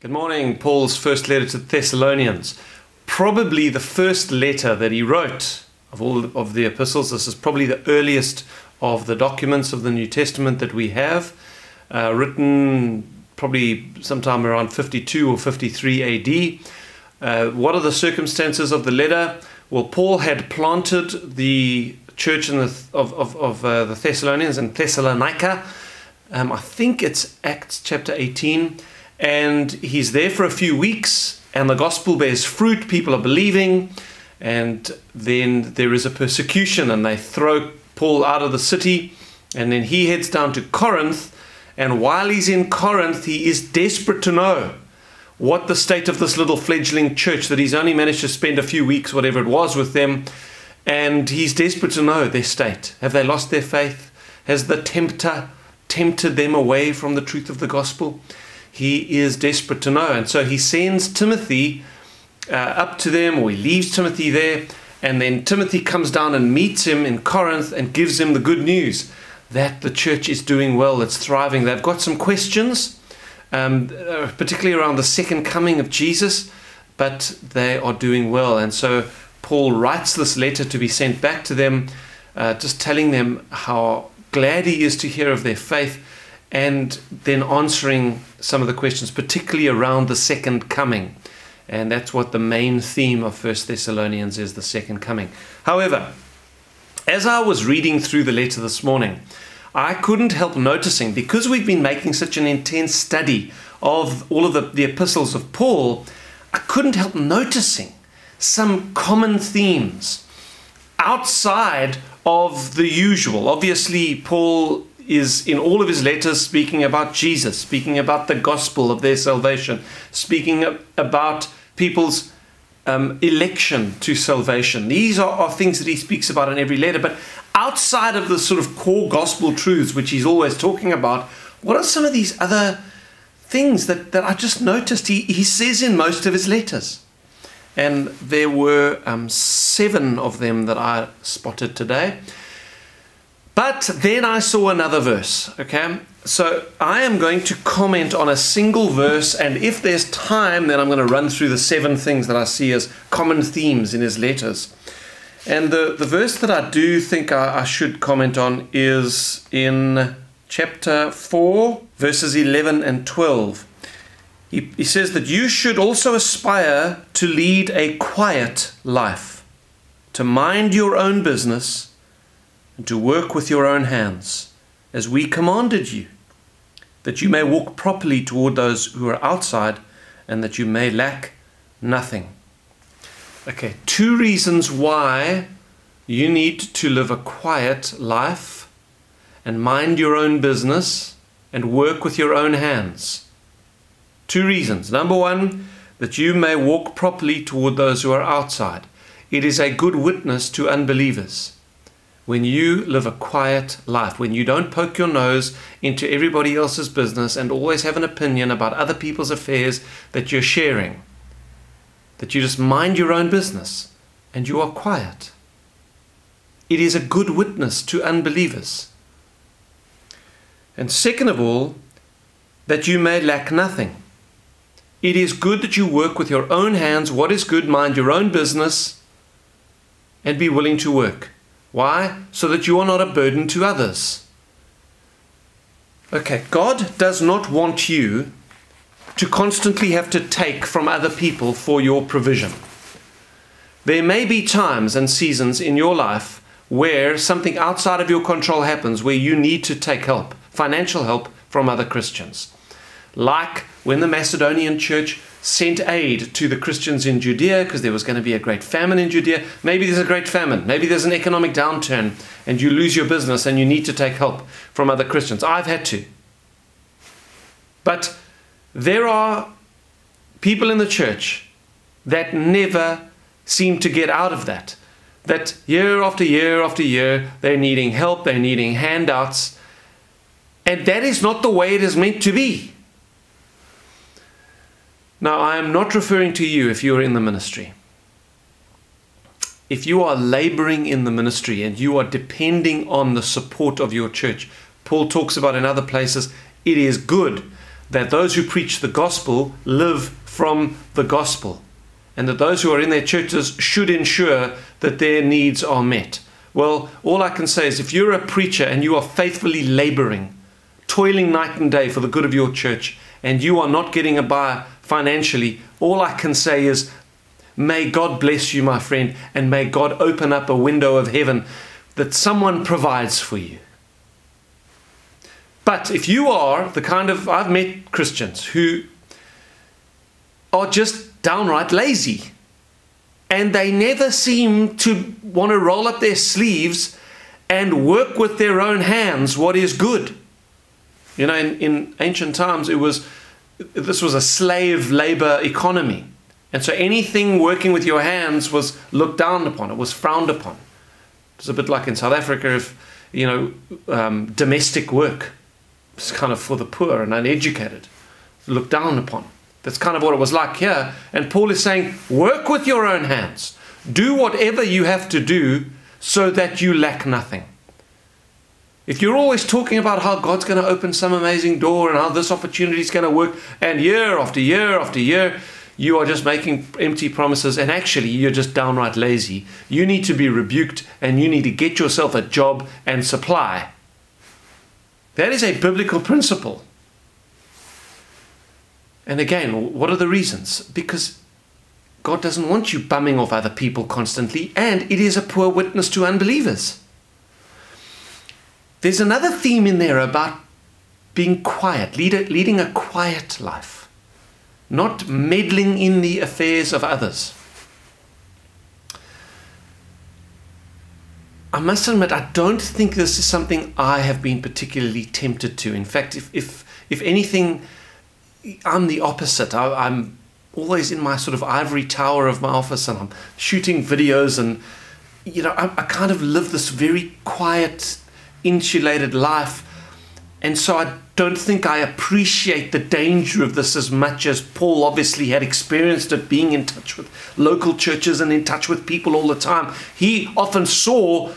Good morning. Paul's first letter to the Thessalonians. Probably the first letter that he wrote of all of the epistles. This is probably the earliest of the documents of the New Testament that we have, uh, written probably sometime around 52 or 53 AD. Uh, what are the circumstances of the letter? Well, Paul had planted the church in the, of, of, of uh, the Thessalonians in Thessalonica. Um, I think it's Acts chapter 18. And he's there for a few weeks, and the gospel bears fruit. People are believing. And then there is a persecution, and they throw Paul out of the city. And then he heads down to Corinth. And while he's in Corinth, he is desperate to know what the state of this little fledgling church that he's only managed to spend a few weeks, whatever it was, with them. And he's desperate to know their state. Have they lost their faith? Has the tempter tempted them away from the truth of the gospel? He is desperate to know. And so he sends Timothy uh, up to them, or he leaves Timothy there. And then Timothy comes down and meets him in Corinth and gives him the good news that the church is doing well, it's thriving. They've got some questions, um, uh, particularly around the second coming of Jesus, but they are doing well. And so Paul writes this letter to be sent back to them, uh, just telling them how glad he is to hear of their faith, and then answering some of the questions, particularly around the second coming. And that's what the main theme of First Thessalonians is the second coming. However, as I was reading through the letter this morning, I couldn't help noticing, because we've been making such an intense study of all of the, the epistles of Paul, I couldn't help noticing some common themes outside of the usual. Obviously, Paul is in all of his letters speaking about Jesus, speaking about the gospel of their salvation, speaking about people's um, election to salvation. These are, are things that he speaks about in every letter. But outside of the sort of core gospel truths, which he's always talking about, what are some of these other things that, that I just noticed he, he says in most of his letters? And there were um, seven of them that I spotted today. But then I saw another verse, okay? So I am going to comment on a single verse, and if there's time, then I'm going to run through the seven things that I see as common themes in his letters. And the, the verse that I do think I, I should comment on is in chapter 4, verses 11 and 12. He, he says that you should also aspire to lead a quiet life, to mind your own business and to work with your own hands, as we commanded you, that you may walk properly toward those who are outside, and that you may lack nothing. Okay, two reasons why you need to live a quiet life and mind your own business and work with your own hands. Two reasons. Number one, that you may walk properly toward those who are outside. It is a good witness to unbelievers when you live a quiet life, when you don't poke your nose into everybody else's business and always have an opinion about other people's affairs that you're sharing, that you just mind your own business and you are quiet. It is a good witness to unbelievers. And second of all, that you may lack nothing. It is good that you work with your own hands. What is good? Mind your own business and be willing to work. Why? So that you are not a burden to others. Okay, God does not want you to constantly have to take from other people for your provision. There may be times and seasons in your life where something outside of your control happens, where you need to take help, financial help from other Christians. Like when the Macedonian church sent aid to the Christians in Judea because there was going to be a great famine in Judea. Maybe there's a great famine. Maybe there's an economic downturn and you lose your business and you need to take help from other Christians. I've had to. But there are people in the church that never seem to get out of that. That year after year after year, they're needing help, they're needing handouts. And that is not the way it is meant to be. Now, I am not referring to you if you're in the ministry. If you are laboring in the ministry and you are depending on the support of your church, Paul talks about in other places, it is good. that those who preach the gospel live from the gospel, and that those who are in their churches should ensure that their needs are met. Well, all I can say is if you're a preacher and you are faithfully laboring, toiling night and day for the good of your church, and you are not getting a by financially, all I can say is, may God bless you, my friend, and may God open up a window of heaven that someone provides for you. But if you are the kind of, I've met Christians who are just downright lazy and they never seem to want to roll up their sleeves and work with their own hands what is good. You know, in, in ancient times, it was this was a slave labor economy. And so anything working with your hands was looked down upon, it was frowned upon. It's a bit like in South Africa, if, you know, um, domestic work was kind of for the poor and uneducated, looked down upon. That's kind of what it was like here. And Paul is saying, work with your own hands. Do whatever you have to do so that you lack nothing. If you're always talking about how God's going to open some amazing door and how this opportunity is going to work, and year after year after year, you are just making empty promises and actually you're just downright lazy. You need to be rebuked and you need to get yourself a job and supply. That is a biblical principle. And again, what are the reasons? Because God doesn't want you bumming off other people constantly, and it is a poor witness to unbelievers. There's another theme in there about being quiet, leading a quiet life, not meddling in the affairs of others. I must admit, I don't think this is something I have been particularly tempted to. In fact, if, if, if anything, I'm the opposite. I, I'm always in my sort of ivory tower of my office and I'm shooting videos and, you know, I, I kind of live this very quiet, insulated life. And so I don't think I appreciate the danger of this as much as Paul obviously had experienced it being in touch with local churches and in touch with people all the time. He often saw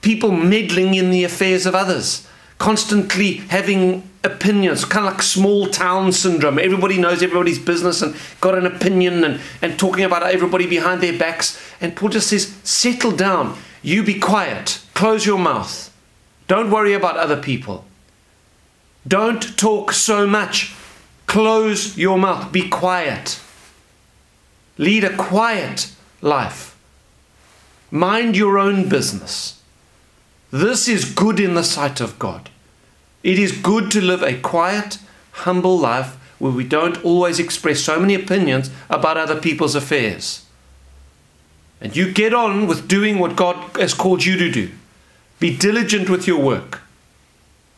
people meddling in the affairs of others, constantly having opinions, kind of like small town syndrome. Everybody knows everybody's business and got an opinion and, and talking about everybody behind their backs. And Paul just says, settle down. You be quiet. Close your mouth. Don't worry about other people. Don't talk so much. Close your mouth. Be quiet. Lead a quiet life. Mind your own business. This is good in the sight of God. It is good to live a quiet, humble life where we don't always express so many opinions about other people's affairs. And you get on with doing what God has called you to do. Be diligent with your work.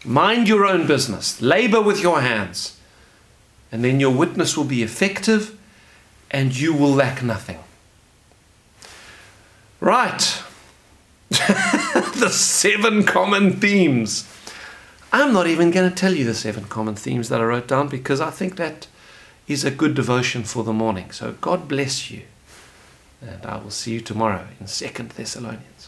Mind your own business. Labor with your hands. And then your witness will be effective and you will lack nothing. Right. the seven common themes. I'm not even going to tell you the seven common themes that I wrote down because I think that is a good devotion for the morning. So God bless you. And I will see you tomorrow in Second Thessalonians.